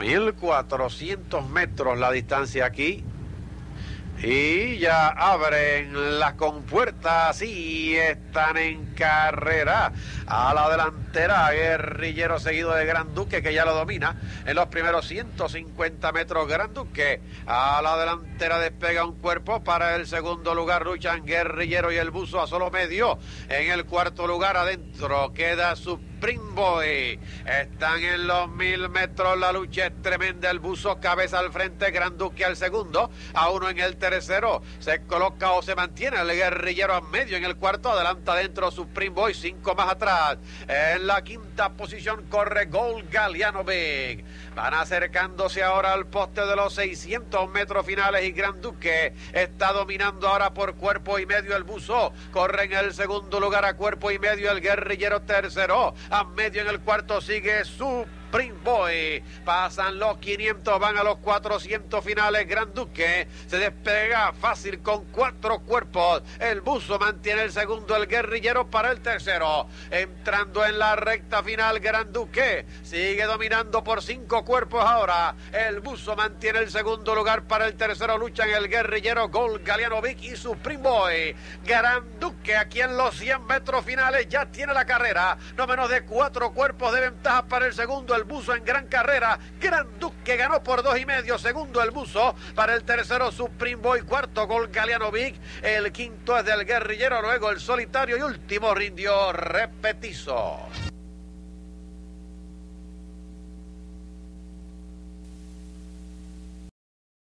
1400 metros la distancia aquí. Y ya abren las compuertas y están en carrera. A la delantera, Guerrillero seguido de Gran Duque, que ya lo domina. En los primeros 150 metros, Gran Duque. A la delantera despega un cuerpo. Para el segundo lugar, luchan Guerrillero y el buzo a solo medio. En el cuarto lugar, adentro, queda su Boy. Están en los mil metros, la lucha es tremenda, el buzo cabeza al frente, Gran Duque al segundo, a uno en el tercero, se coloca o se mantiene el guerrillero a medio en el cuarto, adelanta adentro Supreme Boy, cinco más atrás, en la quinta posición corre Gold Galeano Big, van acercándose ahora al poste de los 600 metros finales y Gran Duque está dominando ahora por cuerpo y medio el buzo, corre en el segundo lugar a cuerpo y medio el guerrillero tercero, a medio en el cuarto sigue su Boy. Pasan los 500, van a los 400 finales. Gran Duque se despega fácil con cuatro cuerpos. El buzo mantiene el segundo, el guerrillero para el tercero. Entrando en la recta final, Gran Duque sigue dominando por cinco cuerpos ahora. El buzo mantiene el segundo lugar para el tercero. Luchan el guerrillero Gol Galeanovic y su Boy. Gran Duque aquí en los 100 metros finales ya tiene la carrera. No menos de cuatro cuerpos de ventaja para el segundo buzo en gran carrera. Gran Duque ganó por dos y medio. Segundo el buzo. Para el tercero Supreme Boy. Cuarto gol Galeano Vic. El quinto es del guerrillero. Luego el solitario y último rindió repetizo.